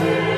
Amen.